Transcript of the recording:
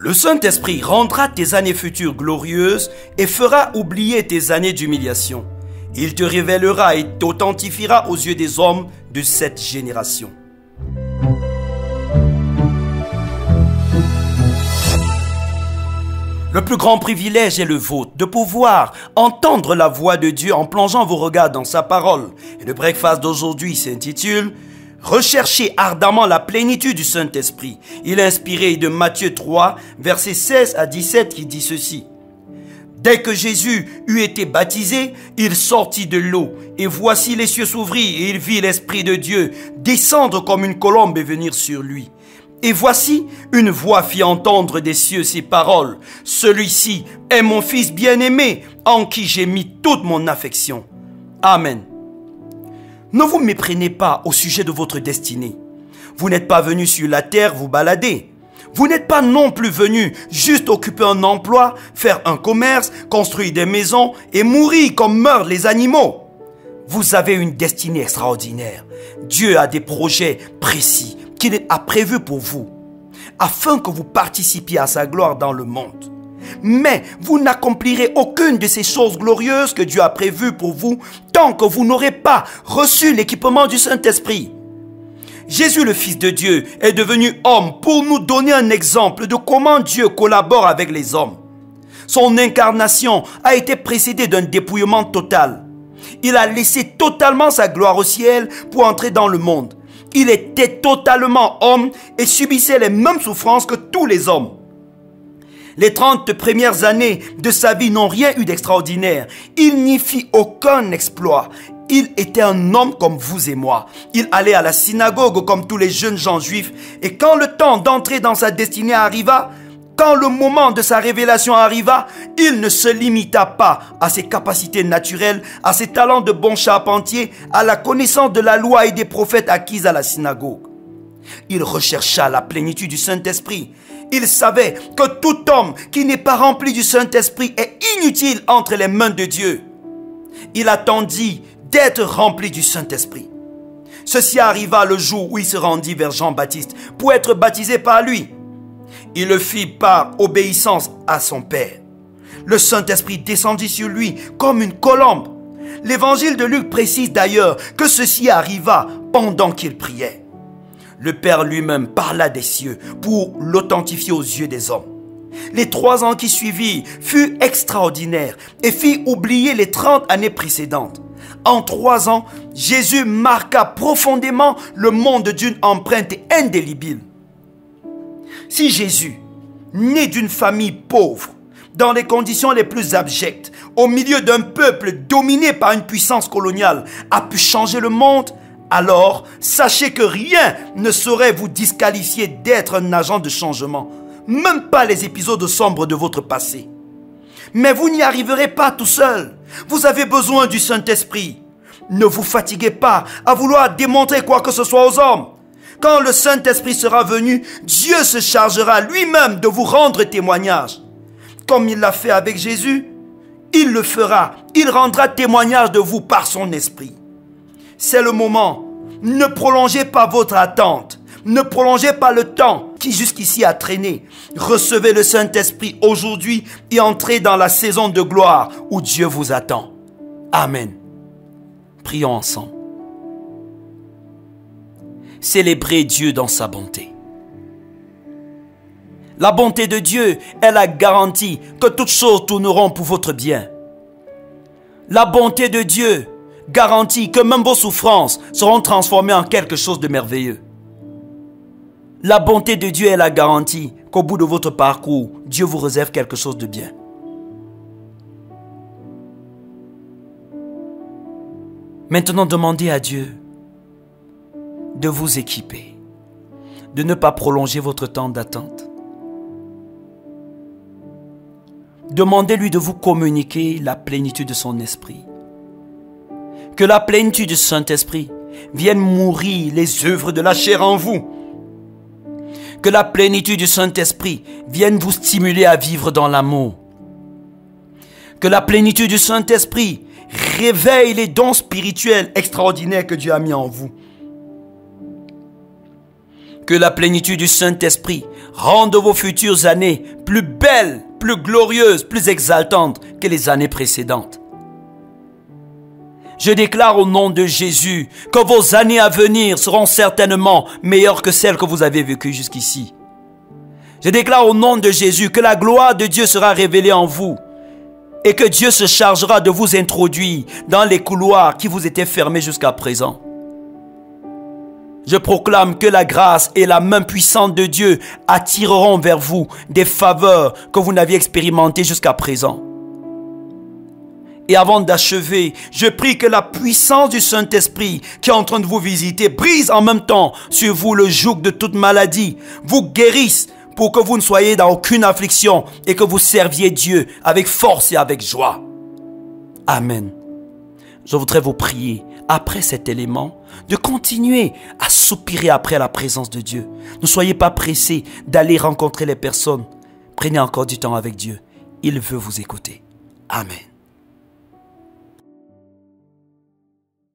Le Saint-Esprit rendra tes années futures glorieuses et fera oublier tes années d'humiliation. Il te révélera et t'authentifiera aux yeux des hommes de cette génération. Le plus grand privilège est le vôtre de pouvoir entendre la voix de Dieu en plongeant vos regards dans sa parole. Et le breakfast d'aujourd'hui s'intitule Recherchez ardemment la plénitude du Saint-Esprit. Il est inspiré de Matthieu 3, versets 16 à 17 qui dit ceci. Dès que Jésus eut été baptisé, il sortit de l'eau, et voici les cieux s'ouvrir, et il vit l'Esprit de Dieu descendre comme une colombe et venir sur lui. Et voici, une voix fit entendre des cieux ces paroles. Celui-ci est mon Fils bien-aimé, en qui j'ai mis toute mon affection. Amen. Ne vous méprenez pas au sujet de votre destinée. Vous n'êtes pas venu sur la terre vous balader. Vous n'êtes pas non plus venu juste occuper un emploi, faire un commerce, construire des maisons et mourir comme meurent les animaux. Vous avez une destinée extraordinaire. Dieu a des projets précis qu'il a prévus pour vous, afin que vous participiez à sa gloire dans le monde. Mais vous n'accomplirez aucune de ces choses glorieuses que Dieu a prévues pour vous tant que vous n'aurez pas reçu l'équipement du Saint-Esprit. Jésus le Fils de Dieu est devenu homme pour nous donner un exemple de comment Dieu collabore avec les hommes. Son incarnation a été précédée d'un dépouillement total. Il a laissé totalement sa gloire au ciel pour entrer dans le monde. Il était totalement homme et subissait les mêmes souffrances que tous les hommes. Les trente premières années de sa vie n'ont rien eu d'extraordinaire. Il n'y fit aucun exploit. Il était un homme comme vous et moi. Il allait à la synagogue comme tous les jeunes gens juifs. Et quand le temps d'entrer dans sa destinée arriva, quand le moment de sa révélation arriva, il ne se limita pas à ses capacités naturelles, à ses talents de bon charpentier, à la connaissance de la loi et des prophètes acquises à la synagogue. Il rechercha la plénitude du Saint-Esprit. Il savait que tout homme qui n'est pas rempli du Saint-Esprit est inutile entre les mains de Dieu. Il attendit d'être rempli du Saint-Esprit. Ceci arriva le jour où il se rendit vers Jean-Baptiste pour être baptisé par lui. Il le fit par obéissance à son Père. Le Saint-Esprit descendit sur lui comme une colombe. L'évangile de Luc précise d'ailleurs que ceci arriva pendant qu'il priait le Père lui-même parla des cieux pour l'authentifier aux yeux des hommes. Les trois ans qui suivirent furent extraordinaires et fit oublier les trente années précédentes. En trois ans, Jésus marqua profondément le monde d'une empreinte indélébile. Si Jésus, né d'une famille pauvre, dans les conditions les plus abjectes, au milieu d'un peuple dominé par une puissance coloniale, a pu changer le monde, alors sachez que rien ne saurait vous disqualifier d'être un agent de changement, même pas les épisodes sombres de votre passé. Mais vous n'y arriverez pas tout seul. Vous avez besoin du Saint-Esprit. Ne vous fatiguez pas à vouloir démontrer quoi que ce soit aux hommes. Quand le Saint-Esprit sera venu, Dieu se chargera lui-même de vous rendre témoignage. Comme il l'a fait avec Jésus, il le fera. Il rendra témoignage de vous par son esprit c'est le moment. Ne prolongez pas votre attente. Ne prolongez pas le temps qui jusqu'ici a traîné. Recevez le Saint-Esprit aujourd'hui et entrez dans la saison de gloire où Dieu vous attend. Amen. Prions ensemble. Célébrez Dieu dans sa bonté. La bonté de Dieu est la garantie que toutes choses tourneront pour votre bien. La bonté de Dieu garantit que même vos souffrances seront transformées en quelque chose de merveilleux. La bonté de Dieu est la garantie qu'au bout de votre parcours, Dieu vous réserve quelque chose de bien. Maintenant, demandez à Dieu de vous équiper, de ne pas prolonger votre temps d'attente. Demandez-lui de vous communiquer la plénitude de son esprit que la plénitude du Saint-Esprit vienne mourir les œuvres de la chair en vous. Que la plénitude du Saint-Esprit vienne vous stimuler à vivre dans l'amour. Que la plénitude du Saint-Esprit réveille les dons spirituels extraordinaires que Dieu a mis en vous. Que la plénitude du Saint-Esprit rende vos futures années plus belles, plus glorieuses, plus exaltantes que les années précédentes. Je déclare au nom de Jésus que vos années à venir seront certainement meilleures que celles que vous avez vécues jusqu'ici. Je déclare au nom de Jésus que la gloire de Dieu sera révélée en vous et que Dieu se chargera de vous introduire dans les couloirs qui vous étaient fermés jusqu'à présent. Je proclame que la grâce et la main puissante de Dieu attireront vers vous des faveurs que vous n'aviez expérimentées jusqu'à présent. Et avant d'achever, je prie que la puissance du Saint-Esprit qui est en train de vous visiter brise en même temps sur vous le joug de toute maladie, vous guérisse pour que vous ne soyez dans aucune affliction et que vous serviez Dieu avec force et avec joie. Amen. Je voudrais vous prier, après cet élément, de continuer à soupirer après la présence de Dieu. Ne soyez pas pressés d'aller rencontrer les personnes. Prenez encore du temps avec Dieu. Il veut vous écouter. Amen.